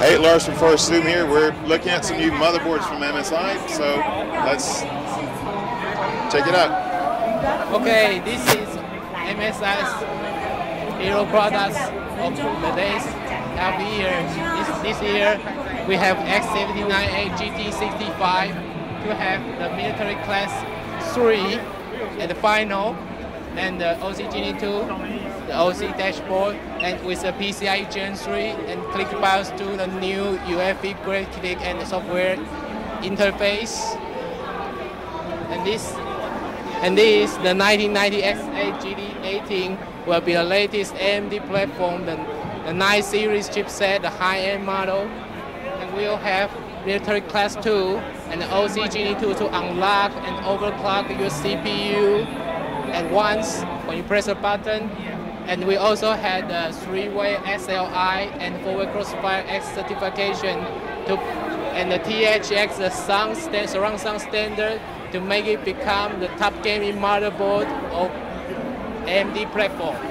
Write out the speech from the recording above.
Hey, Lars from FirstZoom here. We're looking at some new motherboards from MSI, so let's check it out. Okay, this is MSI's hero products of the days. Every year, this, this year, we have X79A-GD65 to have the military class 3 at the final and the OC2, the OC dashboard, and with the PCI Gen 3 and click BIOS to the new UEFI Great Click and software interface. And this and this, the 1990 FXA-GD80 will be the latest AMD platform, the, the 9 series chipset, the high-end model, and we'll have military class 2 and the OC Genie 2 to unlock and overclock your CPU at once when you press a button. And we also had the three-way SLI and four-way crossfire X certification to, and the THX, the sound stand, surround sound standard to make it become the top gaming motherboard of AMD platform.